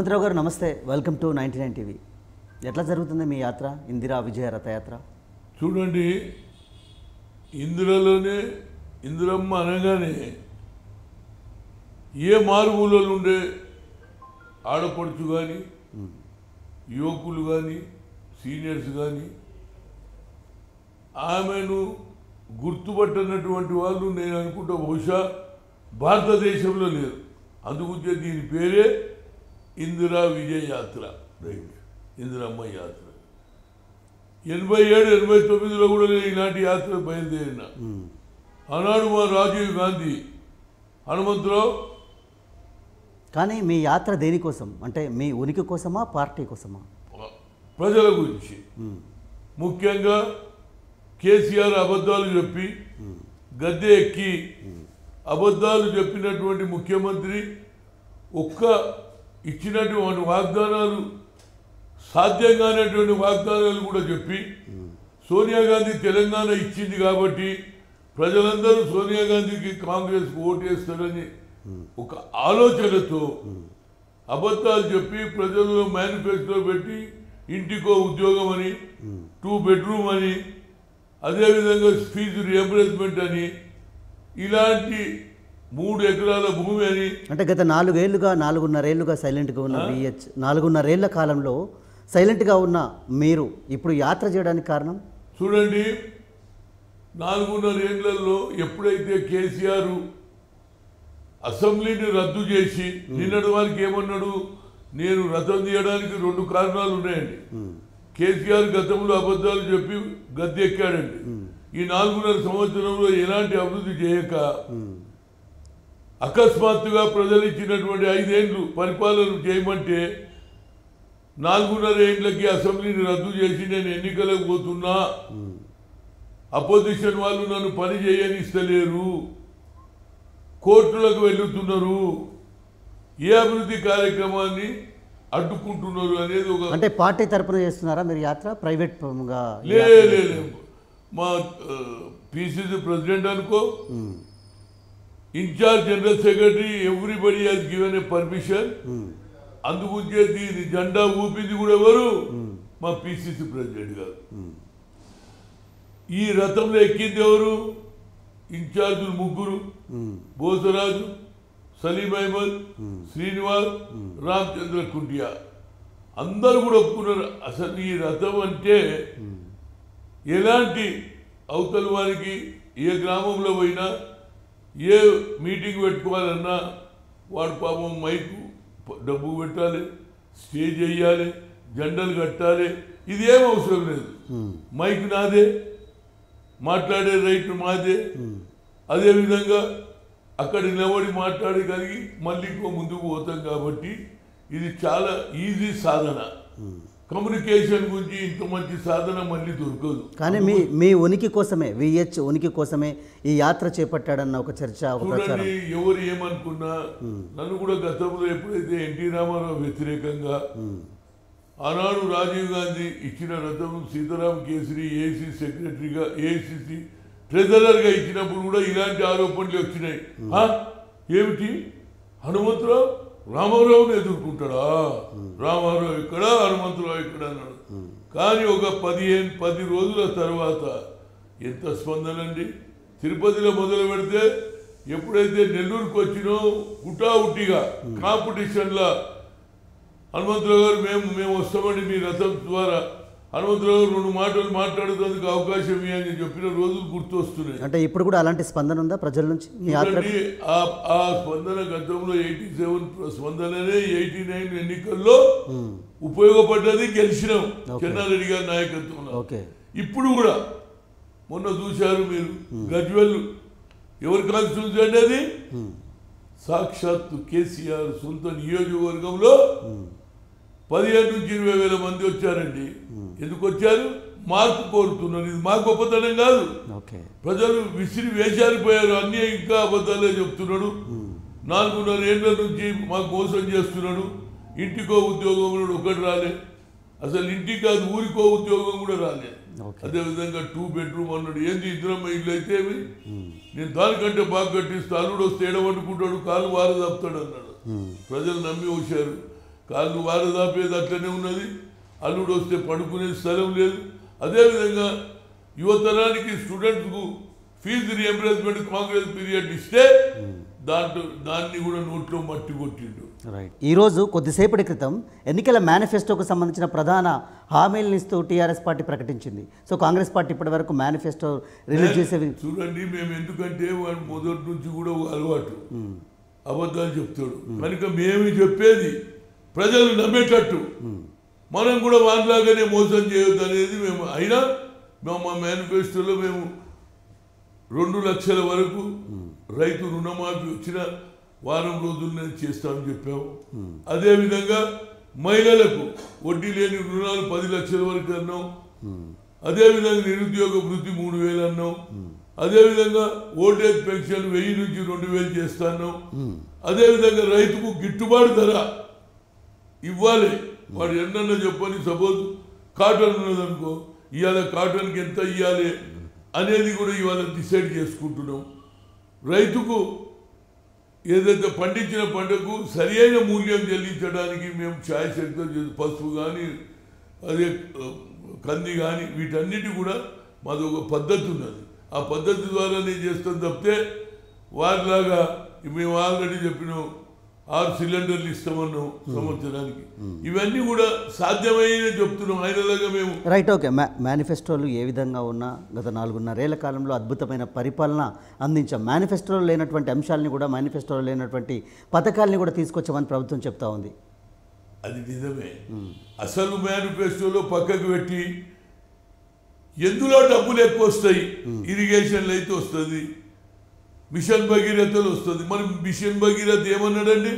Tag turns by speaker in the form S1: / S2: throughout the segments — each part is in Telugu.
S1: హనుమంతరావు గారు నమస్తే. Welcome to ninety nine TV. ఎట్లా జరుగుతుంది మీ యాత్ర? ఇందిరా విజయ రథయాత్ర
S2: చూడండి ఇందులోనే ఇందురమ్మ అనగానే ఏ మారుమూలలో ఉండే ఆడపడుచు కానీ యువకులు కానీ సీనియర్స్ కానీ ఆమెను గుర్తుపట్టనటువంటి వాళ్ళు నేను అనుకుంటా బహుశా భారతదేశంలో లేరు. అందుగురించే దీని పేరే ఇందిరా విజయ యాత్ర రైట్. ఇందిరమ్మ యాత్ర. ఎనభై ఏడు ఎనభై తొమ్మిదిలో కూడా నేను ఈనాటి యాత్ర బయలుదేరిన. ఆనాడు మా రాజీవ్ గాంధీ. హనుమంతరావు?
S1: కానీ మీ యాత్ర దేనికోసం? అంటే మీ ఉనికి కోసమా పార్టీ కోసమా?
S2: ప్రజల గురించి. ముఖ్యంగా కేసీఆర్ అబద్ధాలు చెప్పి గద్దె ఎక్కి అబద్ధాలు చెప్పినటువంటి ముఖ్యమంత్రి ఒక్క ఇచ్చినటువంటి వాగ్దానాలు సాధ్యం కానటువంటి వాగ్దానాలు కూడా చెప్పి సోనియా గాంధీ తెలంగాణ ఇచ్చింది కాబట్టి ప్రజలందరూ సోనియా గాంధీకి కాంగ్రెస్ ఓటేస్తారని ఒక ఆలోచనతో అబద్ధాలు చెప్పి ప్రజల్లో మేనిఫెస్టో పెట్టి ఇంటికో ఉద్యోగం అని టూ బెడ్రూమ్ అని అదేవిధంగా ఫీజు రియంబర్స్మెంట్ అని ఇలాంటి మూడు ఎకరాల భూమి అని
S1: అంటే గత నాలుగేళ్ళుగా నాలుగున్నరేళ్ళుగా సైలెంట్గా ఉన్న బిహెచ్ నాలుగున్నరేళ్ళ కాలంలో సైలెంట్గా ఉన్న మీరు ఇప్పుడు యాత్ర చేయడానికి కారణం?
S2: చూడండి నాలుగున్నర ఏళ్ళలో ఎప్పుడైతే కేసీఆర్ అసెంబ్లీని రద్దు చేసి నిన్నటి వారికి ఏమన్నాడు? నేను రథం తీయడానికి రెండు కారణాలు ఉన్నాయండి. కేసీఆర్ గతంలో అబద్ధాలు చెప్పి గద్దెక్కాడండి ఈ నాలుగున్నర సంవత్సరంలో ఎలాంటి అభివృద్ధి చేయక అకస్మాత్తుగా ప్రజలు ఇచ్చినటువంటి ఐదేండ్లు పరిపాలన చేయమంటే నాలుగున్నర ఏండ్లకి అసెంబ్లీని రద్దు చేసి నేను ఎన్నికలకు పోతున్నా. అపోజిషన్ వాళ్ళు నన్ను పని చేయనిస్తలేరు. కోర్టులకు వెళ్తున్నారు ఏ అభివృద్ధి కార్యక్రమాన్ని అడ్డుకుంటున్నారు అనేది ఒక
S1: అంటే పార్టీ తరపున చేస్తున్నారా మీరు యాత్ర? ప్రైవేట్గా
S2: లే లే, లే. మా పిసిసి ప్రెసిడెంట్ అనుకో. Incharge general secretary everybody has given a permission. అందుగురించే దీని జెండా ఊపింది కూడా ఎవరు? మా పిసిసి ప్రెసిడెంట్ గారు. ఈ రథంలో ఎక్కింది ఎవరు? ఇన్ఛార్జులు ముగ్గురు. బోసరాజు సలీం అహ్మద్ శ్రీనివాస్ రామచంద్ర కుంటియా. అందరూ కూడా ఒప్పుకున్నారు. అసలు ఈ రథం అంటే ఎలాంటి అవతల వారికి ఏ గ్రామంలో పోయినా ఏ మీటింగ్ పెట్టుకోవాలన్నా వాడు పాపం మైకు డబ్బు పెట్టాలి స్టేజ్ వేయాలి జెండలు కట్టాలి ఇది ఏం అవసరం లేదు. మైక్ నాదే మాట్లాడే రైట్ మాదే. అదేవిధంగా అక్కడ నిలబడి మాట్లాడగలిగి మళ్ళీ ఇంకో ముందుకు పోతాం కాబట్టి ఇది చాలా ఈజీ సాధన. కమ్యూనికేషన్ గురించి ఇంత మంచి సాధన మళ్ళీ దొరకదు.
S1: కానీ మీ మీ ఉనికి కోసమే విహెచ్ ఉనికి కోసమే ఈ యాత్ర చేపట్టాడన్న ఒక చర్చ
S2: ఎవరు ఏమనుకున్నా నన్ను కూడా గతంలో ఎప్పుడైతే ఎన్టీ రామారావు వ్యతిరేకంగా ఆనాడు రాజీవ్ గాంధీ ఇచ్చిన రథం సీతారాం కేసరి ఏసీ సెక్రటరీగా ఏఐసిసి ట్రెజరర్గా ఇచ్చినప్పుడు కూడా ఇలాంటి ఆరోపణలు వచ్చినాయి? ఏమిటి? హనుమంతరావు? రామారావుని ఎదుర్కొంటాడా? రామారావు ఇక్కడ హనుమంతరావు ఇక్కడ అన్నాడు. కానీ ఒక పదిహేను పది రోజుల తర్వాత ఎంత స్పందనండి? తిరుపతిలో మొదలు పెడితే ఎప్పుడైతే నెల్లూరుకు వచ్చినో హుటాహుటిగా కాంపిటీషన్లో హనుమంతరావు గారు మేము మేము వస్తామండి మీ రథం ద్వారా. హనుమంతరావు రెండు మాటలు మాట్లాడేందుకు అవకాశం ఇవ్వని చెప్పిన రోజులు గుర్తొస్తున్నాయి.
S1: అంటే ఇప్పుడు కూడా అలాంటి స్పందన ఉందా ప్రజల నుంచి?
S2: ఆ ఆ స్పందన గతంలో ఎయిటీ సెవెన్ స్పందననే ఎయిటీ నైన్ ఎన్నికల్లో ఉపయోగపడ్డది గెలిచినాం. చెన్నారెడ్డి గారి నాయకత్వంలో.
S1: ఓకే.
S2: ఇప్పుడు కూడా మొన్న చూశారు మీరు గజ్వెల్. ఎవరి కాన్స్టిట్యూన్సీ అండి అది? సాక్షాత్తు కేసీఆర్ సొంత నియోజకవర్గంలో పదిహేను నుంచి ఇరవై వేల మంది వచ్చారండి. ఎందుకు వచ్చారు? మార్పు కోరుతున్నారు. ఇది మా గొప్పతనం కాదు. ప్రజలు విసిరి వేశారిపోయారు అన్నీ ఇంకా అబద్ధాలే చెప్తున్నాడు. నాలుగున్నర ఏళ్ళ నుంచి మాకు మోసం చేస్తున్నాడు. ఇంటికో ఉద్యోగం కూడా ఒకటి రాలే. అసలు ఇంటికి కాదు ఊరికో ఉద్యోగం కూడా రాలే. అదేవిధంగా టూ బెడ్రూమ్ అన్నాడు. ఏంది ఇద్దరమ్మ ఇల్లు అయితే ఏమి? నేను దానికంటే బాగా కట్టిస్తే. అల్లుడు వస్తే ఏడవనుకుంటాడు కాలు వార తప్పుతాడు అన్నాడు ప్రజలు నమ్మి వచ్చారు కాళ్ళు వారదాపేది అట్లనే ఉన్నది. అల్లుడు వస్తే పడుకునే స్థలం లేదు. అదేవిధంగా యువతరానికి స్టూడెంట్స్కు ఫీజు రియంబర్స్మెంట్ కాంగ్రెస్ పీరియడ్ ఇస్తే దాంట్లో దాన్ని కూడా నోట్లో మట్టి కొట్టిండు.
S1: రైట్ ఈరోజు కొద్దిసేపటి క్రితం ఎన్నికల మేనిఫెస్టోకు సంబంధించిన ప్రధాన హామీలను ఇస్తూ టీఆర్ఎస్ పార్టీ ప్రకటించింది. సో కాంగ్రెస్ పార్టీ ఇప్పటివరకు మేనిఫెస్టో రిలీజ్ చేసేవి
S2: చూడండి మేము ఎందుకంటే వాడు మొదటి నుంచి కూడా అలవాటు. అబద్ధాలు చెప్తాడు. కనుక మేము చెప్పేది ప్రజలు నమ్మేటట్టు. మనం కూడా వారిలాగానే మోసం చేయొద్దు అనేది మేము అయినా మేము మా మేనిఫెస్టోలో మేము రెండు లక్షల వరకు రైతు రుణమాఫీ వచ్చిన వారం రోజుల్లో చేస్తామని చెప్పాము. అదేవిధంగా మహిళలకు వడ్డీ లేని రుణాలు పది లక్షల వరకు అన్నాం. అదేవిధంగా నిరుద్యోగ వృత్తి మూడు వేలు అన్నాం. అదేవిధంగా ఓల్డేజ్ పెన్షన్ వెయ్యి నుంచి రెండు వేలు చేస్తాను అదేవిధంగా రైతుకు గిట్టుబాటు ధర ఇవ్వాలి. వాడు ఎన్నన్నా చెప్పని సపోజ్ కాటన్ ఉన్నదనుకో ఇవాళ కాటన్కి ఎంత ఇవ్వాలి అనేది కూడా ఇవాళ డిసైడ్ చేసుకుంటున్నాం. రైతుకు ఏదైతే పండించిన పంటకు సరి అయిన మూల్యం చెల్లించడానికి మేము ఛాయ్ సెక్టర్ పసుపు కానీ అదే కంది కానీ వీటన్నిటి కూడా మాది ఒక పద్ధతి ఉన్నది. ఆ పద్ధతి ద్వారానే చేస్తాం తప్పితే వారిలాగా మేము ఆల్రెడీ చెప్పినాం ఆరు సిలిండర్లు ఇస్తామన్నాం సంవత్సరానికి. ఇవన్నీ కూడా సాధ్యమైన చెప్తున్నాం. ఆయనలాగా మేము.
S1: రైట్ ఓకే మేనిఫెస్టోలు ఏ విధంగా ఉన్నా గత నాలుగున్నరేళ్ళ కాలంలో అద్భుతమైన పరిపాలన అందించాం. మేనిఫెస్టోలో లేనటువంటి అంశాలని కూడా మేనిఫెస్టోలో లేనటువంటి పథకాలని కూడా తీసుకొచ్చామని ప్రభుత్వం చెప్తా ఉంది.
S2: అది నిజమే. అసలు మేనిఫెస్టోలో పక్కకు పెట్టి ఎందులో డబ్బులు ఎక్కువ వస్తాయి? ఇరిగేషన్లు అయితే వస్తుంది. మిషన్ భగీరథలు వస్తుంది. మరి మిషన్ భగీరథ ఏమన్నాడండి?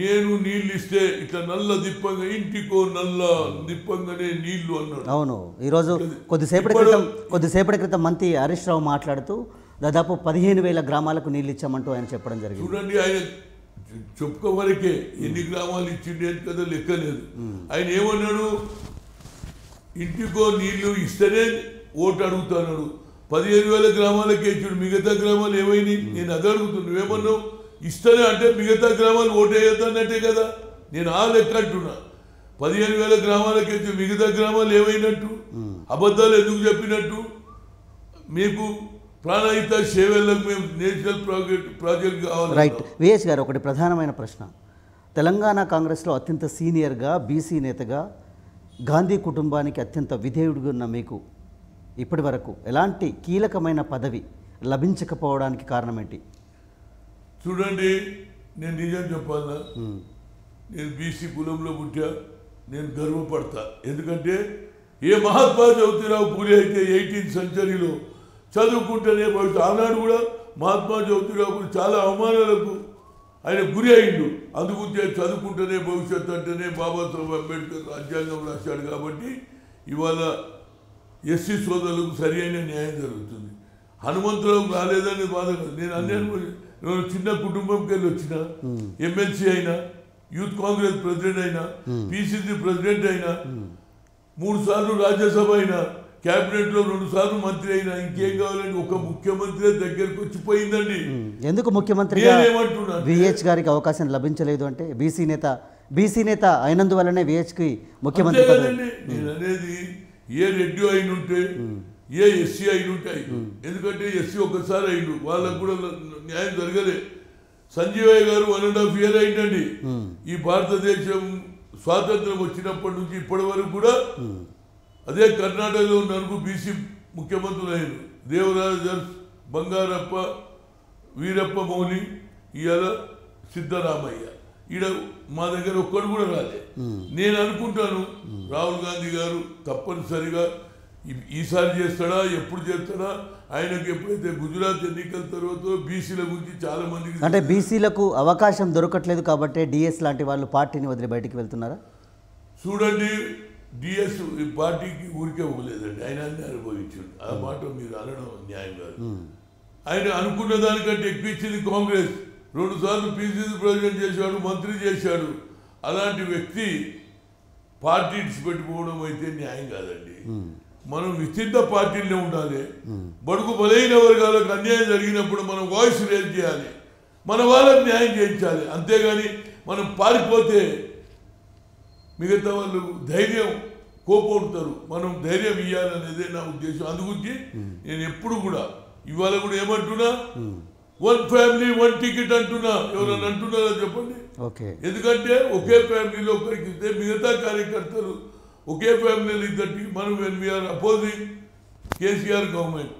S2: నేను నీళ్ళు ఇస్తే ఇట్లా నల్ల దిప్పంగా ఇంటికో నల్ల దిప్పంగానే నీళ్ళు అన్నాడు.
S1: అవును. ఈరోజు కొద్దిసేపటి క్రితం కొద్దిసేపటి క్రితం మంత్రి హరీష్ రావు మాట్లాడుతూ దాదాపు పదిహేను వేల గ్రామాలకు నీళ్ళు ఇచ్చామంటూ ఆయన చెప్పడం జరిగింది.
S2: చూడండి ఆయన చెప్పుకో వరకే ఎన్ని గ్రామాలు ఇచ్చిండే అని కదా లెక్క లేదు. ఆయన ఏమన్నాడు? ఇంటికో నీళ్ళు ఇస్తేనే ఓటు అడుగుతున్నాడు పదిహేను వేల గ్రామాలకే ఇచ్చాడు మిగతా గ్రామాలు ఏమైనాయి? నేను అది అడుగుతున్నా. నువ్వేమన్నావు? ఇస్తేనే అంటే మిగతా గ్రామాలు ఓటు వేయొద్దన్నట్టే కదా. నేను ఆ లెక్క అంటున్నా. పదిహేను వేల గ్రామాలకి ఇచ్చి మిగతా గ్రామాలు ఏమైనట్టు? అబద్ధాలు ఎందుకు చెప్పినట్టు? మీకు ప్రాణహిత సేవలకు మేము నేషనల్ ప్రాజెక్ట్ ప్రాజెక్ట్ కావాలి
S1: రైట్. విఎస్ గారు ఒకటి ప్రధానమైన ప్రశ్న. తెలంగాణ కాంగ్రెస్లో అత్యంత సీనియర్గా బీసీ నేతగా గాంధీ కుటుంబానికి అత్యంత విధేయుడిగా ఉన్న మీకు ఇప్పటి వరకు ఎలాంటి కీలకమైన పదవి లభించకపోవడానికి కారణం ఏంటి
S2: చూడండి నేను నిజం చెప్పాలా నేను బీసీ కులంలో పుట్టా నేను గర్వపడతా. ఎందుకంటే ఏ మహాత్మా జ్యోతిరావు పూలే అయితే ఎయిటీన్త్ సెంచరీలో చదువుకుంటేనే భవిష్యత్తు ఆనాడు కూడా మహాత్మా జ్యోతిరావు చాలా అవమానాలకు ఆయన గురి అయిండు. అందుకుంటే చదువుకుంటేనే భవిష్యత్తు అంటేనే బాబాసాహెబ్ అంబేద్కర్ రాజ్యాంగం రాశాడు కాబట్టి ఇవాళ ఎస్సీ సోదరులకు సరి అయిన న్యాయం జరుగుతుంది. హనుమంతురావు రాలేదని బాధ కాదు. నేను అన్యాను నేను చిన్న కుటుంబంకి వెళ్ళి వచ్చిన ఎమ్మెల్సీ అయినా యూత్ కాంగ్రెస్ ప్రెసిడెంట్ అయినా పిసిసి ప్రెసిడెంట్ అయినా మూడు సార్లు రాజ్యసభ అయినా కేబినెట్లో రెండు సార్లు మంత్రి అయినా ఇంకేం కావాలండి ఒక ముఖ్యమంత్రి దగ్గరికి వచ్చిపోయిందండి
S1: ఎందుకు
S2: నేనేమంటున్నాను
S1: విహెచ్ గారికి అవకాశం లభించలేదు అంటే బీసీ నేత బీసీ నేత అయినందువల్లనే విహెచ్కి ముఖ్యమంత్రి
S2: నేను అనేది ఏ రెడ్డి అయిన ఉంటే ఏ ఎస్సీ అయిన ఉంటాయి ఎందుకంటే ఎస్సీ ఒక్కసారి అయిండు. వాళ్ళకు కూడా న్యాయం జరగలే. సంజీవయ్య గారు వన్ అండ్ హాఫ్ ఇయర్ అయిందండి. ఈ భారతదేశం స్వాతంత్రం వచ్చినప్పటి నుంచి ఇప్పటి వరకు కూడా అదే కర్ణాటకలో నలుగు బీసీ ముఖ్యమంత్రులు అయ్యారు. దేవరాజ బంగారప్ప వీరప్ప మౌని ఇవాళ సిద్ధరామయ్య. ఈడ మా దగ్గర ఒక్కడు కూడా రాలే. నేను అనుకుంటాను రాహుల్ గాంధీ గారు తప్పనిసరిగా ఈసారి చేస్తాడా ఎప్పుడు చేస్తాడా ఆయనకు ఎప్పుడైతే గుజరాత్ ఎన్నికల తర్వాత బీసీల గురించి చాలా మందికి
S1: అంటే బీసీలకు అవకాశం దొరకట్లేదు కాబట్టి డిఎస్ లాంటి వాళ్ళు పార్టీని వదిలి బయటికి వెళ్తున్నారా?
S2: చూడండి డిఎస్ ఈ పార్టీకి ఊరికే ఇవ్వలేదండి. ఆయన అన్ని అనుభవించాడు. ఆ మాట మీరు అనడం న్యాయం కాదు. ఆయన అనుకున్న దానికంటే ఎక్కువ ఇచ్చింది కాంగ్రెస్. రెండు సార్లు పిసిసి ప్రెసిడెంట్ చేశాడు మంత్రి చేశాడు. అలాంటి వ్యక్తి పార్టీ పెట్టుకోవడం అయితే న్యాయం కాదండి. మనం విచిత్ర పార్టీలనే ఉండాలి. బడుగు బలైన వర్గాలకు అన్యాయం జరిగినప్పుడు మనం వాయిస్ రేజ్ చేయాలి. మన వాళ్ళకి న్యాయం చేయించాలి. అంతేగాని మనం పారిపోతే మిగతా వాళ్ళు ధైర్యం కోపడుతారు మనం ధైర్యం ఇవ్వాలనేదే నా ఉద్దేశం. అందుగురించి నేను ఎప్పుడు కూడా ఇవాళ కూడా ఏమంటున్నా? వన్ ఫ్యామిలీ వన్ టికెట్ అంటున్నా. ఎవరైనా అంటున్నారా చెప్పండి?
S1: ఓకే.
S2: ఎందుకంటే ఒకే ఫ్యామిలీలో ఒకరికి ఇస్తే మిగతా కార్యకర్తలు ఒకే ఫ్యామిలీలో ఇద్దరికి మనం వీఆర్ అపోజింగ్ కేసీఆర్ గవర్నమెంట్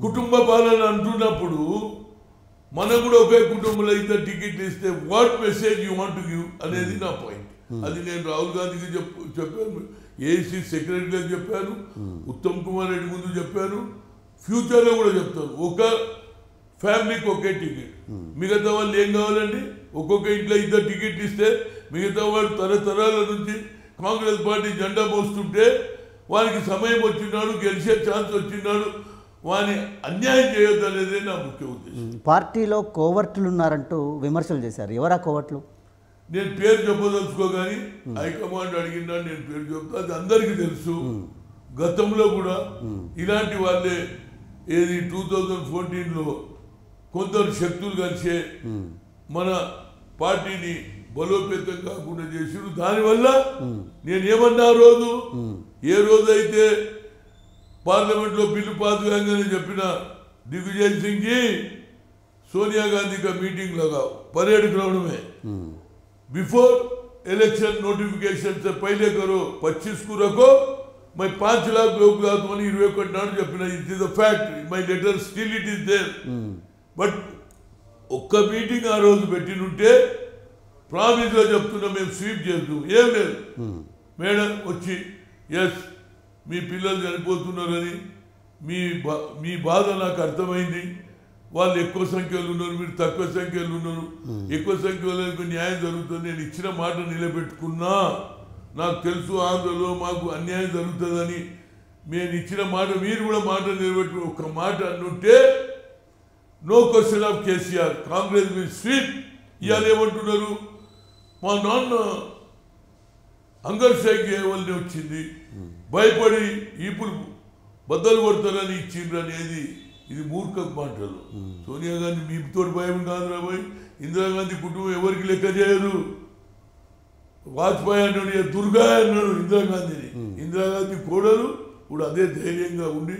S2: కుటుంబ పాలన అంటున్నప్పుడు మనం కూడా ఒకే కుటుంబంలో ఇద్దరు టికెట్లు ఇస్తే what message you want to give అనేది నా పాయింట్ అది నేను రాహుల్ గాంధీకి చెప్పు చెప్పాను. ఏసీ సెక్రటరీ గారికి చెప్పాను. ఉత్తమ్ కుమార్ రెడ్డి ముందు చెప్పాను. ఫ్యూచర్లో కూడా చెప్తాను. ఒక ఫ్యామిలీకి ఒకే టికెట్. మిగతా వాళ్ళు ఏం కావాలండి? ఒక్కొక్క ఇంట్లో ఇద్దరు టికెట్లు ఇస్తే మిగతా వాళ్ళు తరతరాల నుంచి కాంగ్రెస్ పార్టీ జెండా మోస్తుంటే వారికి సమయం వచ్చినాడు గెలిచే ఛాన్స్ వచ్చినాడు. వాని అన్యాయం చేయొద్దు అనేదే నా ముఖ్య ఉద్దేశం.
S1: పార్టీలో కోవర్టులు ఉన్నారంటూ విమర్శలు చేశారు. ఎవరా కోవర్ట్లు?
S2: నేను పేరు చెప్పదలుచుకో కానీ హైకమాండ్ అడిగినా నేను పేరు చెప్తా అది అందరికీ తెలుసు. గతంలో కూడా ఇలాంటి వాళ్ళే ఏది టూ థౌజండ్ ఫోర్టీన్లో కొందరు శక్తులు కలిసే మన పార్టీని బలోపేతం కాకుండా చేసిడు దానివల్ల నేనేమన్నా రోజు ఏ రోజైతే పార్లమెంట్లో బిల్లు పాస్ కాగానే చెప్పిన దిగ్విజయ్ సింగ్కి సోనియా గాంధీకి మీటింగ్ లాగా parade ground before election notification పైలే पहले करो पच्चीस మై रखो లాక్ లోపు लाख ఇరవై ఒకటి इरवे చెప్పిన चप्पना it is fact my letter still it is there but ఒక్క మీటింగ్ ఆ రోజు పెట్టినుంటే ప్రామిస్గా చెప్తున్నా మేము స్వీప్ చేద్దాం. ఏం లేదు. మేడం వచ్చి ఎస్ మీ పిల్లలు చనిపోతున్నారని మీ బా- మీ బాధ నాకు అర్థమైంది. వాళ్ళు ఎక్కువ సంఖ్యలో ఉన్నారు మీరు తక్కువ సంఖ్యలో ఉన్నారు. ఎక్కువ సంఖ్యలో న్యాయం జరుగుతుంది. నేను ఇచ్చిన మాట నిలబెట్టుకున్నా. నాకు తెలుసు ఆంధ్రలో మాకు అన్యాయం జరుగుతుందని. నేను ఇచ్చిన మాట మీరు కూడా మాట నిలబెట్టుకుని ఒక్క మాట అన్నుంటే no question of KCR Congress me sweet ఇవాళ ఏమంటున్నారు మా నాన్న స్ట్రైక్ చేయవలసి వచ్చింది? భయపడి ఈపులు బద్దలు కొడతారని ఇచ్చిండ్రు అనేది ఇది మూర్ఖ మాటలు. సోనియా గాంధీ మీతో భయం కాదు రాబోయ్ ఇందిరాగాంధీ కుటుంబం ఎవరికి లెక్క చేయదు వాజ్పేయి అన్నాడు దుర్గా అన్నాడు ఇందిరాగాంధీని ఇందిరాగాంధీ కోడలు ఇప్పుడు అదే ధైర్యంగా ఉండి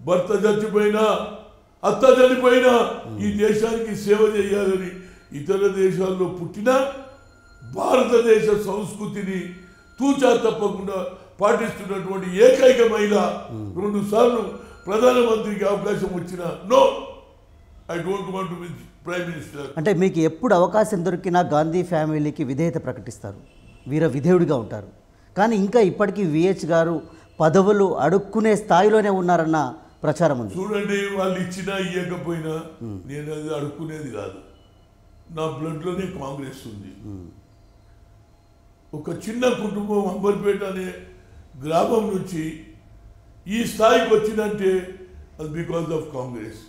S2: భర్త చచ్చిపోయినా అత్త చనిపోయినా ఈ దేశానికి సేవ చేయాలని ఇతర దేశాల్లో పుట్టిన భారతదేశ సంస్కృతిని తూచా తప్పకుండా పాటిస్తున్నటువంటి ఏకైక మహిళ రెండు సార్లు ప్రధానమంత్రికి అవకాశం వచ్చిన no. I don't want with prime minister
S1: అంటే మీకు ఎప్పుడు అవకాశం దొరికినా గాంధీ ఫ్యామిలీకి విధేయత ప్రకటిస్తారు. వీర విధేయుడిగా ఉంటారు. కానీ ఇంకా ఇప్పటికీ విహెచ్ గారు పదవులు అడుక్కునే స్థాయిలోనే ఉన్నారన్న ప్రచారం ఉంది.
S2: చూడండి వాళ్ళు ఇచ్చినా ఇవ్వకపోయినా నేను అది అడుక్కునేది కాదు. నా బ్లడ్లోనే కాంగ్రెస్ ఉంది. ఒక చిన్న కుటుంబం అంబర్పేట అనే గ్రామం నుంచి ఈ స్థాయికి వచ్చిందంటే అది because of Congress.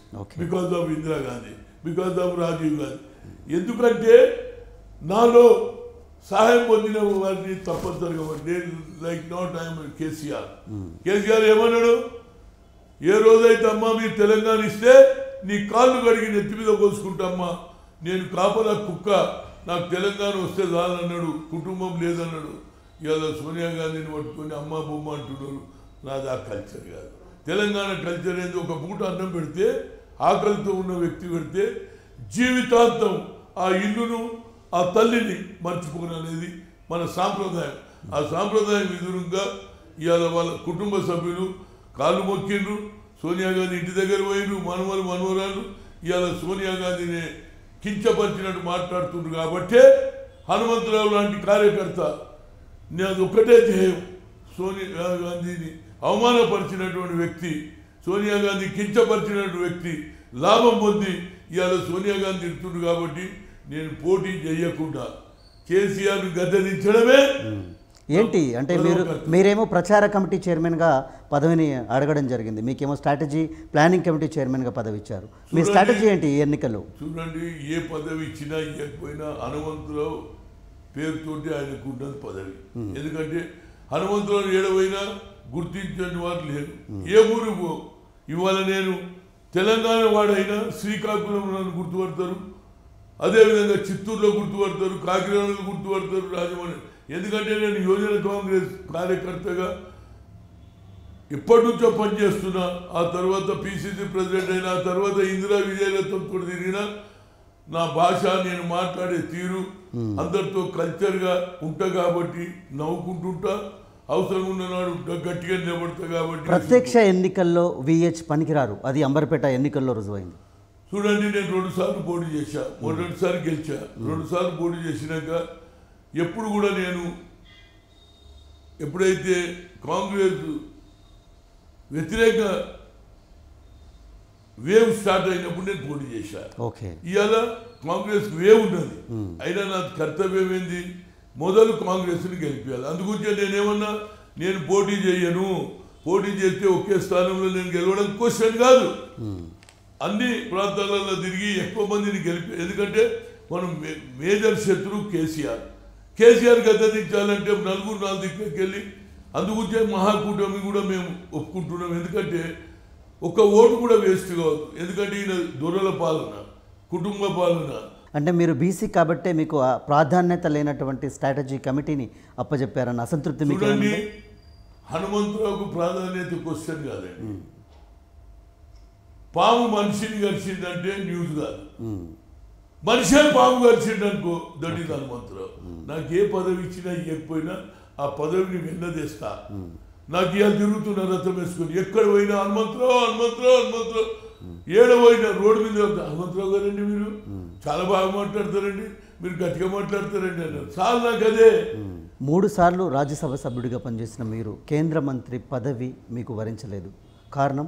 S2: Because of Indira Gandhi because of Rajiv Gandhi. ఎందుకంటే నాలో సహాయం పొందిన వారిని తప్పనిసరిగా నేను like not I'm KCR. KCR ఏమన్నాడు? ఏ రోజైతే అమ్మా మీరు తెలంగాణ ఇస్తే నీ కాళ్ళు కడిగి నెత్తి మీద కోసుకుంటామ్మా. నేను కాపలా కుక్క నాకు తెలంగాణ వస్తే చాలన్నాడు కుటుంబం లేదన్నాడు. ఇవాళ సోనియా గాంధీని పట్టుకొని అమ్మ బొమ్మ అంటున్నారు. నాది ఆ కల్చర్ కాదు. తెలంగాణ కల్చర్ ఏంది? ఒక పూట అన్నం పెడితే ఆకలితో ఉన్న వ్యక్తి పెడితే జీవితాంతం ఆ ఇల్లును ఆ తల్లిని మర్చిపోను అనేది మన సాంప్రదాయం. ఆ సాంప్రదాయం ఎదురుగా ఇవాళ వాళ్ళ కుటుంబ సభ్యులు కాళ్ళు మొక్కిండ్రు. సోనియా గాంధీ ఇంటి దగ్గర పోయిండ్రు. మనుమలు మనవరాలు ఇవాళ సోనియా గాంధీని కించపరిచినట్టు మాట్లాడుతుండ్రు కాబట్టే హనుమంతరావు లాంటి కార్యకర్త నేను ఒక్కటే ధ్యేయం సోనియా గాంధీని అవమానపరిచినటువంటి వ్యక్తి సోనియా గాంధీ కించపరిచినటువంటి వ్యక్తి లాభం పొంది ఇవాళ సోనియా గాంధీ ఇడుతుండు కాబట్టి నేను పోటీ చేయకుండా కేసీఆర్ గద్దెదించడమే
S1: ఏంటి? అంటే మీరు మీరేమో ప్రచార కమిటీ చైర్మన్గా పదవిని అడగడం జరిగింది. మీకేమో స్ట్రాటజీ ప్లానింగ్ కమిటీ చైర్మన్గా పదవి ఇచ్చారు మీ. స్ట్రాటజీ ఏంటి ఈ ఎన్నికల్లో
S2: చూడండి ఏ పదవి ఇచ్చినా ఇవ్వకపోయినా హనుమంతురావు పేరుతోటి ఆయనకు ఉన్నది పదవి. ఎందుకంటే హనుమంతురావు ఏడవైనా గుర్తించని వారు లేరు ఏ ఊరు పో ఇవాళ నేను తెలంగాణ వాడైనా శ్రీకాకుళం నన్ను గుర్తుపడతారు. అదేవిధంగా చిత్తూరులో గుర్తుపడతారు కాకినాడలో గుర్తుపడతారు రాజమండ్రి ఎందుకంటే నేను యువజన కాంగ్రెస్ కార్యకర్తగా ఎప్పటి నుంచో పనిచేస్తున్నా. ఆ తర్వాత పిసిసి ప్రెసిడెంట్ అయినా ఆ తర్వాత ఇందిరా విజయలతో తిరిగిన నా భాష నేను మాట్లాడే తీరు అందరితో కల్చర్గా ఉంటా కాబట్టి నవ్వుకుంటుంటా. అవసరం ఉన్ననాడు గట్టిగా నిలబడతా కాబట్టి
S1: ప్రత్యక్ష ఎన్నికల్లో విహెచ్ పనికిరారు. అది అంబర్పేట ఎన్నికల్లో రుజువైంది.
S2: చూడండి నేను రెండు సార్లు పోటీ చేశా. మొదటిసారి గెలిచా. రెండు సార్లు పోటీ చేసినాక ఎప్పుడు కూడా నేను ఎప్పుడైతే కాంగ్రెస్ వ్యతిరేక వేవ్ స్టార్ట్ అయినప్పుడు నేను పోటీ చేశా.
S1: ఓకే.
S2: ఇవాళ కాంగ్రెస్ వేవ్ ఉన్నది. అయినా నా కర్తవ్యం ఏంది? మొదలు కాంగ్రెస్ని గెలిపించాలి అందుగురించి నేనేమన్నా నేను పోటీ చేయను. పోటీ చేస్తే ఒకే స్థానంలో నేను గెలవడం క్వశ్చన్ కాదు. అన్ని ప్రాంతాలలో తిరిగి ఎక్కువ మందిని గెలిపి ఎందుకంటే మనం మేజర్ శత్రువు కేసీఆర్. కేసీఆర్ గద్దెదించాలంటే నలుగురు నాలుగు దిక్కులకి వెళ్ళి అందుగురించే మహాకూటమి కూడా మేము ఒప్పుకుంటున్నాం. ఎందుకంటే ఒక్క ఓటు కూడా వేస్ట్ కావద్దు ఎందుకంటే ఈయన దొరల పాలన కుటుంబ పాలన.
S1: అంటే మీరు బీసీ కాబట్టే మీకు ప్రాధాన్యత లేనటువంటి స్ట్రాటజీ కమిటీని అప్పచెప్పారన్న అసంతృప్తి మీకు?
S2: హనుమంతరావుకు ప్రాధాన్యత క్వశ్చన్ కాదండి. పాము మనిషిని కలిసిందంటే న్యూస్ కాదు. మనిషే పాము కలిసిండు అనుకో దట్ ఈస్ హనుమంతరావు నాకు ఏ పదవి ఇచ్చినా ఇవ్వకపోయినా ఆ పదవిని వెన్నదేస్తా. నాకు ఇవాళ తిరుగుతున్న రథం వేసుకొని ఎక్కడ పోయినా హనుమంతరావు హనుమంతరావు హనుమంతరావు ఏడ పోయినా రోడ్డు మీద వెళ్తా, హనుమంతరావు గారండి మీరు? చాలా బాగా మాట్లాడతారండి. మీరు గట్టిగా మాట్లాడతారండి అన్నారు. చాలు నాకు అదే.
S1: మూడు సార్లు రాజ్యసభ సభ్యుడిగా పనిచేసిన మీరు కేంద్ర మంత్రి పదవి మీకు వరించలేదు. కారణం?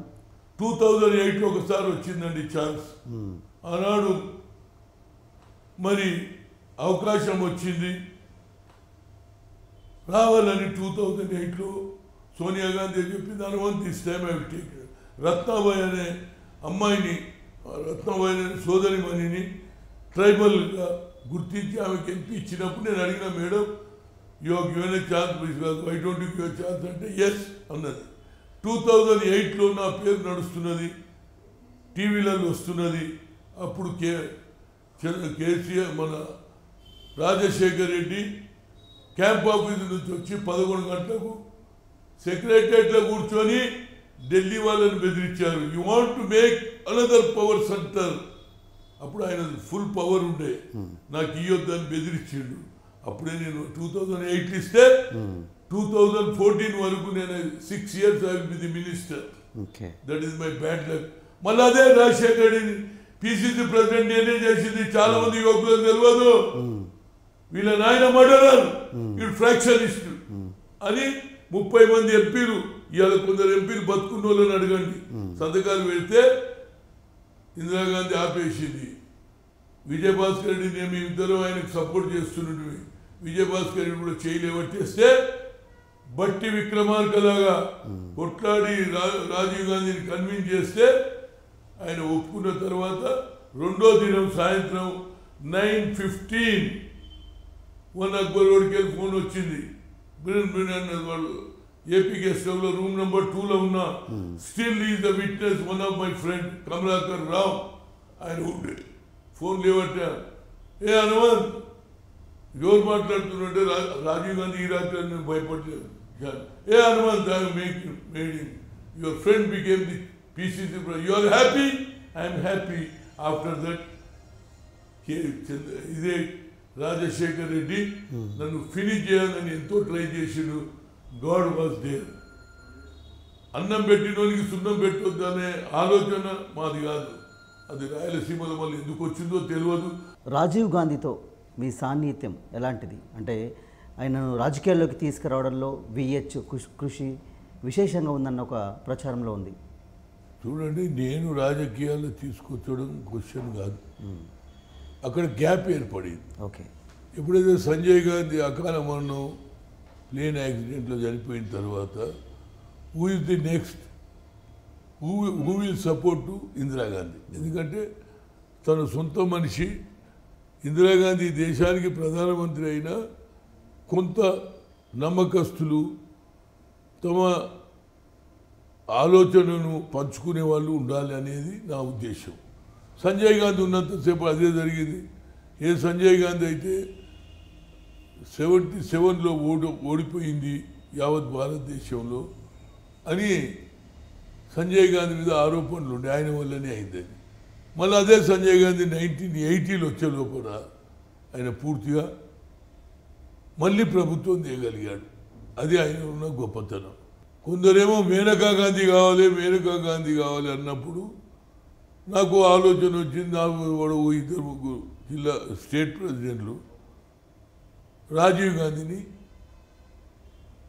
S2: టూ థౌజండ్ ఎయిట్లో ఒకసారి వచ్చిందండి ఛాన్స్. ఆనాడు మరి అవకాశం వచ్చింది. రావాలని టూ థౌజండ్ ఎయిట్లో సోనియా గాంధీ చెప్పింది? Hanumanth this time I take Ratnabai అనే అమ్మాయిని రత్నాబాయ్ అనే సోదరిమణిని ట్రైబల్గా గుర్తించి ఆమెకి ఎంపీ ఇచ్చినప్పుడు నేను అడిగిన madam you given a chance I don't give chance అంటే ఎస్ అన్నది. టూ థౌజండ్ ఎయిట్లో నా పేరు నడుస్తున్నది. టీవీలలో వస్తున్నది. అప్పుడు కే కేసీఆర్ మన రాజశేఖర్ రెడ్డి క్యాంప్ ఆఫీస్ నుంచి వచ్చి పదకొండు గంటలకు సెక్రటరియట్లో కూర్చొని ఢిల్లీ వాళ్ళని బెదిరించారు. You want to make another power centre అప్పుడు ఆయన ఫుల్ పవర్ ఉండే. నాకు ఇయ్యొద్దని బెదిరించిండు. అప్పుడే నేను టూ థౌజండ్ ఎయిట్ ఇస్తే టూ థౌజండ్ ఫోర్టీన్ వరకు నేను six years I will be the minister that is my bad luck మళ్ళీ అదే రాజశేఖర్ రెడ్డి పిసిసి ప్రెసిడెంట్ నేనే చేసింది? చాలా మంది యువకులకు తెలియదు వీళ్ళ నాయన మర్డరర్. వీడు ఫ్రాక్షనిస్ట్. అని ముప్పై మంది ఎంపీలు ఇవాళ కొందరు ఎంపీలు బతుకున్న వాళ్ళని అడగండి సంతకాలు పెడితే ఇందిరాగాంధీ ఆపేసింది. విజయభాస్కర్ రెడ్డి మేము ఇద్దరు ఆయనకు సపోర్ట్ చేస్తున్నట్టు విజయభాస్కర్ రెడ్డి కూడా చేయలేవట్టేస్తే బట్టి విక్రమార్కలాగా కొట్లాడి రా- రాజీవ్ గాంధీని కన్విన్స్ చేస్తే ఆయన ఒప్పుకున్న తర్వాత రెండో దినం సాయంత్రం నైన్ ఫిఫ్టీన్ వన్ అక్బర్ రోడ్కి వెళ్ళి ఫోన్ వచ్చింది. బ్రిన్ బ్రిన్ అన్నది వాళ్ళు. ఏపీ గెస్ట్ హౌస్లో రూమ్ నెంబర్ టూలో ఉన్నా still is the witness one of my friend Kamalakar Rao. ఆయన ఉండే. ఫోన్ లేవట్టా ఏ హనుమాన్ ఎవరు మాట్లాడుతుంటే రాజీవ్ గాంధీ ఈ రాత్రి అని నేను భయపడలేదు ఏ Hanuman I make made in your friend became the PCC you are happy I'm happy after that ఇదే రాజశేఖర్ రెడ్డి నన్ను ఫినిష్ చేయాలని ఎంతో ట్రై చేసిండు. గాడ్ వాజ్ దేర్ అన్నం పెట్టినోనికి సున్నం పెట్టొద్దనే ఆలోచన మాది కాదు. అది రాయలసీమలో మళ్ళీ ఎందుకు వచ్చిందో తెలియదు.
S1: రాజీవ్ గాంధీతో మీ సాన్నిహిత్యం ఎలాంటిది? అంటే ఆయనను రాజకీయాల్లోకి తీసుకురావడంలో విహెచ్ కృషి కృషి విశేషంగా ఉందన్న ఒక ప్రచారంలో ఉంది.
S2: చూడండి నేను రాజకీయాల్లో తీసుకొచ్చడం క్వశ్చన్ కాదు. అక్కడ గ్యాప్ ఏర్పడింది.
S1: ఓకే.
S2: ఎప్పుడైతే సంజయ్ గాంధీ అకాల మరణం ప్లేన్ యాక్సిడెంట్లో చనిపోయిన తర్వాత who is the next who who will support to Indira Gandhi ఎందుకంటే తన సొంత మనిషి ఇందిరాగాంధీ దేశానికి ప్రధానమంత్రి అయినా కొంత నమ్మకస్తులు తమ ఆలోచనను పంచుకునే వాళ్ళు ఉండాలి అనేది నా ఉద్దేశం. సంజయ్ గాంధీ ఉన్నంతసేపు అదే జరిగింది. ఏ సంజయ్ గాంధీ అయితే సెవెంటీ సెవెన్లో ఓడి ఓడిపోయింది యావత్ భారతదేశంలో అని సంజయ్ గాంధీ మీద ఆరోపణలు ఉండే. ఆయన వల్లనే అయిందని మళ్ళీ అదే సంజయ్ గాంధీ నైన్టీన్ ఎయిటీలో వచ్చే లోపల ఆయన పూర్తిగా మళ్ళీ ప్రభుత్వం చేయగలిగాడు. అది ఆయన ఉన్న గొప్పతనం. కొందరేమో మేనకా గాంధీ కావాలి మేనకా గాంధీ కావాలి అన్నప్పుడు నాకు ఆలోచన వచ్చింది. నాకు ఇద్దరు ముగ్గురు జిల్లా స్టేట్ ప్రెసిడెంట్లు రాజీవ్ గాంధీని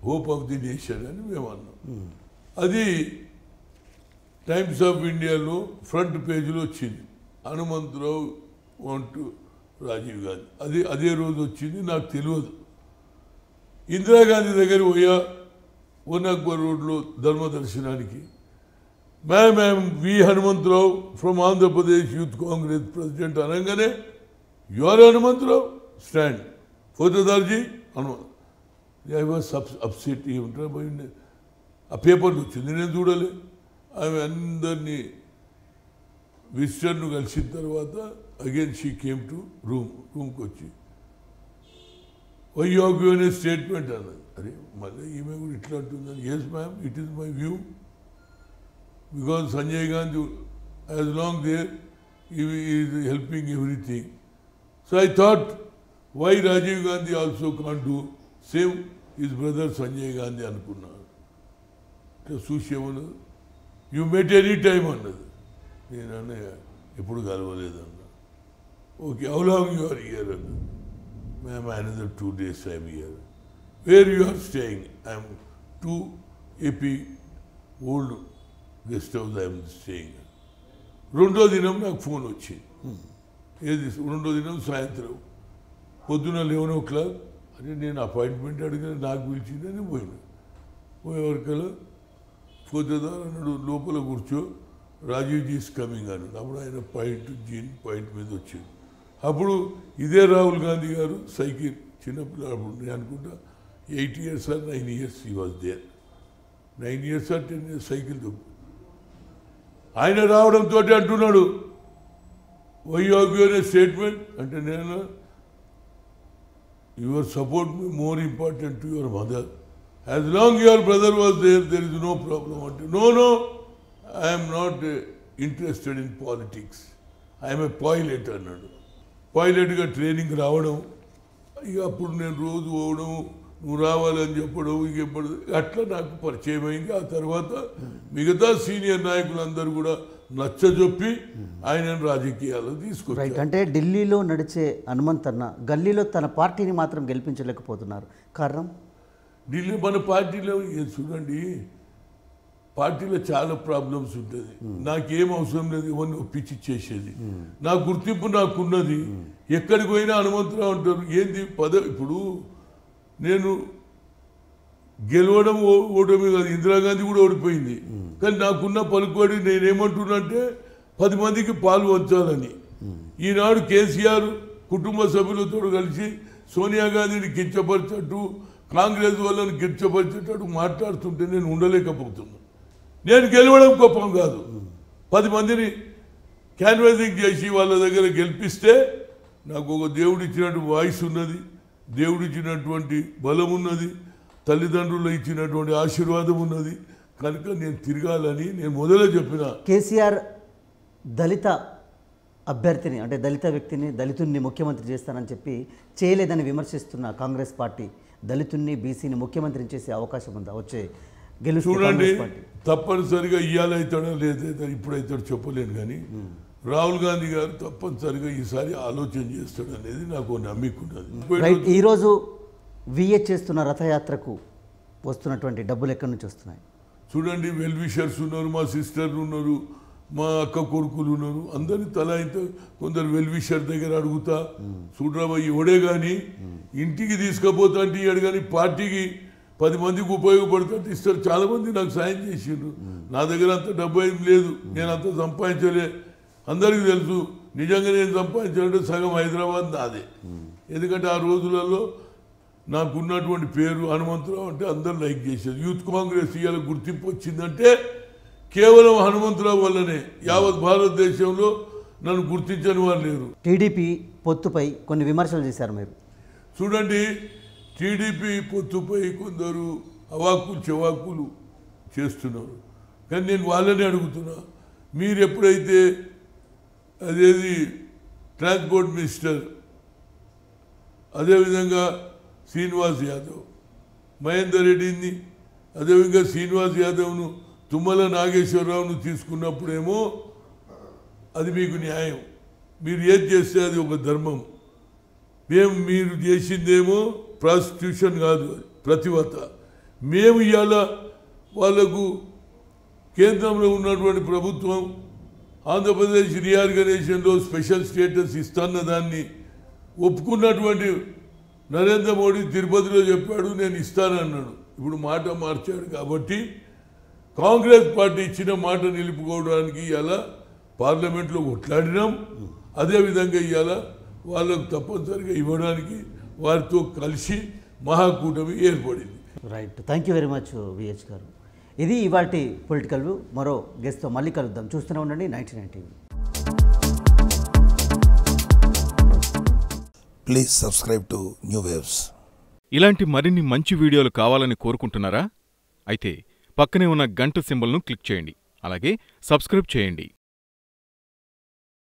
S2: హోప్ ఆఫ్ ది నేషన్ అని మేము. అన్నాం అది టైమ్స్ ఆఫ్ ఇండియాలో ఫ్రంట్ పేజీలో వచ్చింది. హనుమంతరావు వంటు రాజీవ్ గాంధీ. అది అదే రోజు వచ్చింది. నాకు తెలియదు. ఇందిరాగాంధీ దగ్గర పోయా వన్ అక్బర్ రోడ్లో ధర్మ దర్శనానికి ma'am ma'am V Hanumantha Rao from Andhra Pradesh youth Congress president అనగానే యువర్ హనుమంతరావు స్టాండ్. ఫోటోదార్జీ హనుమంత్ ఐ వాజ్ అప్సెట్ ఏమంటారు పోయింది ఆ పేపర్లు వచ్చింది నేను చూడలే. ఆమె అందరినీ విజిటర్ను కలిసిన తర్వాత again she came to room రూమ్కి వచ్చి why you given a statement అన్నది? అరే మళ్ళీ ఈమె కూడా ఇట్లా అంటుందని yes ma'am it is my view because Sanjay Gandhi as long there is helping everything so I thought why Rajiv Gandhi also can do same is brother Sanjay Gandhi అనుకున్నాను ఇట్లా చూసేమను యూ మెట్ ఎనీ టైం అన్నది నేను అన్నయ్య ఎప్పుడు కలవలేదన్నా okay how long you are here అన్నది ma'am another two days I'm here where you are staying I'm to AP old guest house I'm staying రెండో దినం నాకు ఫోన్ వచ్చింది. ఏది? రెండో దినం సాయంత్రం. పొద్దున లెవెన్ ఓ క్లాక్ అని నేను అపాయింట్మెంట్ అడిగిన నాకు పిలిచిందని పోయినా. పోయేవరకల్లా పోతేదారు అన్నాడు లోపల కూర్చో రాజీవ్ జీస్ కమింగ్ అన్నాడు. అప్పుడు ఆయన పాయింట్ జీన్ పాయింట్ మీద వచ్చింది అప్పుడు ఇదే రాహుల్ గాంధీ గారు సైకిల్ చిన్నపిల్లలు అప్పుడు నేను అనుకుంటా eight years or nine years he was there nine years or ten years cycle తొక్కు ఆయన రావడంతో అంటున్నాడు. వై అనే స్టేట్మెంట్ అంటే నేను your support me more important to your mother as long your brother was there there is no problem అంటే no no I'm not interested in politics I'm a pilot అన్నాడు. పైలట్గా ట్రైనింగ్ రావడం. ఇక అప్పుడు నేను రోజు పోవడం. నువ్వు రావాలని చెప్పడం ఇక ఎప్పుడు అట్లా నాకు పరిచయం అయింది. ఆ తర్వాత మిగతా సీనియర్ నాయకులందరూ కూడా నచ్చజొప్పి ఆయనను రాజకీయాల్లో
S1: రైట్
S2: తీసుకొచ్చారు
S1: అంటే ఢిల్లీలో నడిచే హనుమంత్ అన్న గల్లీలో తన పార్టీని మాత్రం గెలిపించలేకపోతున్నారు. కారణం?
S2: ఢిల్లీ మన పార్టీలో చూడండి పార్టీలో చాలా ప్రాబ్లమ్స్ ఉంటుంది. నాకేం అవసరం లేదు ఇవన్నీ ఒప్పించి చేసేది. నా గుర్తింపు నాకున్నది ఎక్కడికి పోయినా హనుమంతరావు అంటారు ఏంది పద ఇప్పుడు నేను గెలవడం ఓటమి కాదు. ఇందిరాగాంధీ కూడా ఓడిపోయింది. కానీ నాకున్న పలుకుబడి నేనేమంటున్నంటే పది మందికి పాలు వంచాలని. ఈనాడు కేసీఆర్ కుటుంబ సభ్యులతో కలిసి సోనియా గాంధీని కించపరిచేట్టు కాంగ్రెస్ వాళ్ళని కించపరిచేటట్టు మాట్లాడుతుంటే నేను ఉండలేకపోతున్నాను నేను గెలవడం గొప్పం కాదు. పది మందిని క్యాన్వాసింగ్ చేసి వాళ్ళ దగ్గర గెలిపిస్తే నాకు ఒక దేవుడు ఇచ్చినట్టు వాయిస్ ఉన్నది. దేవుడు ఇచ్చినటువంటి బలం ఉన్నది తల్లిదండ్రులు ఇచ్చినటువంటి ఆశీర్వాదం ఉన్నది కనుక నేను తిరగాలని నేను మొదలే చెప్పిన
S1: కేసీఆర్ దళిత అభ్యర్థిని అంటే దళిత వ్యక్తిని దళితుణ్ణి ముఖ్యమంత్రి చేస్తానని చెప్పి చేయలేదని విమర్శిస్తున్న కాంగ్రెస్ పార్టీ దళితుణ్ణి బీసీని ముఖ్యమంత్రిని చేసే అవకాశం ఉందా? వచ్చే గెలుస్తే
S2: చూడండి తప్పనిసరిగా అవుతాడో లేదైతే ఇప్పుడైతాడో చెప్పలేను కానీ రాహుల్ గాంధీ గారు తప్పనిసరిగా ఈసారి ఆలోచన చేస్తాడు అనేది నాకు నమ్మిక ఉన్నది.
S1: ఈరోజు విఏ చేస్తున్న రథయాత్రకు వస్తున్నటువంటి డబ్బులు ఎక్కడి నుంచి వస్తున్నాయి?
S2: చూడండి వెల్ విషర్స్ ఉన్నారు మా సిస్టర్ ఉన్నారు మా అక్క కొడుకులు ఉన్నారు. అందరిని తలా ఇంత కొందరు వెల్ విషర్ దగ్గర అడుగుతా చూడరాబా ఎవడే కానీ ఇంటికి తీసుకుపోతా అంటే ఇయ్యాడు కానీ పార్టీకి పది మందికి ఉపయోగపడుతుంటే ఇస్తారు. చాలా మంది నాకు సాయం చేసిండ్రు. నా దగ్గర అంత డబ్బు ఏం లేదు. నేను అంత సంపాదించలే. అందరికీ తెలుసు నిజంగా నేను సంపాదించాలంటే సగం హైదరాబాద్ నాదే. ఎందుకంటే ఆ రోజులలో నాకున్నటువంటి పేరు హనుమంతరావు అంటే అందరు లైక్ చేశారు యూత్ కాంగ్రెస్ ఇవాళ గుర్తింపు వచ్చిందంటే కేవలం హనుమంతరావు వల్లనే. యావత్ భారతదేశంలో నన్ను గుర్తించని వారు లేరు.
S1: టీడీపీ పొత్తుపై కొన్ని విమర్శలు చేశారు మీరు.
S2: చూడండి టీడీపీ పొత్తుపై కొందరు అవాక్కులు చెవాక్కులు చేస్తున్నారు. కానీ నేను వాళ్ళని అడుగుతున్నా. మీరు ఎప్పుడైతే అదేది ట్రాన్స్పోర్ట్ మినిస్టర్. అదేవిధంగా శ్రీనివాస్ యాదవ్. మహేందర్ రెడ్డిని అదేవిధంగా శ్రీనివాస్ యాదవ్ను తుమ్మల నాగేశ్వరరావును తీసుకున్నప్పుడేమో అది మీకు న్యాయం. మీరు ఏది చేస్తే అది ఒక ధర్మం. మేము మీరు చేసిందేమో ప్రాస్టిట్యూషన్ కాదు ప్రతివత. మేము ఇవాళ వాళ్ళకు కేంద్రంలో ఉన్నటువంటి ప్రభుత్వం ఆంధ్రప్రదేశ్ రీఆర్గనైజేషన్లో స్పెషల్ స్టేటస్ ఇస్తున్న దాన్ని ఒప్పుకున్నటువంటి నరేంద్ర మోడీ తిరుపతిలో చెప్పాడు నేను ఇస్తానన్నాడు. ఇప్పుడు మాట మార్చాడు కాబట్టి కాంగ్రెస్ పార్టీ ఇచ్చిన మాట నిలుపుకోవడానికి ఇలా పార్లమెంట్లో కొట్లాడినాం. అదేవిధంగా ఇవాళ వాళ్ళకు తప్పనిసరిగా ఇవ్వడానికి వారితో కలిసి మహాకూటమి ఏర్పడింది.
S1: Right. Thank you very much VH గారు. ఇది ఇవాటి పొలిటికల్ మరో గెస్ట్తో మళ్ళీ కలుద్దాం. చూస్తూనే ఉండండి ninety nine TV.
S3: Please subscribe to New Waves.
S4: ఇలాంటి మరిన్ని మంచి వీడియోలు కావాలని కోరుకుంటున్నారా? అయితే పక్కనే ఉన్న గంట సింబల్ను క్లిక్ చేయండి. అలాగే సబ్స్క్రైబ్ చేయండి.